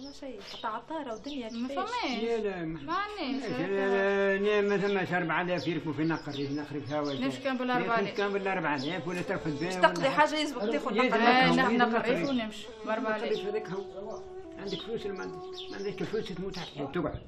فما شيء حتى عطارة ودنيا ما فماش. يا لا ما ما أنا ما ثماش 4000 يركبوا في نقر نقر في هواء نمشي كان بال 4000. كان بال 4000 ولا تاخذ بها باش تقضي حاجة يسبق تاخذ نقر. زلمة. آه، نقريف. نحن نقريف. ونمشي باربعة هذاك هو عندك فلوس ولا ما عندكش ما عندكش فلوس تموت عليها. وتقعد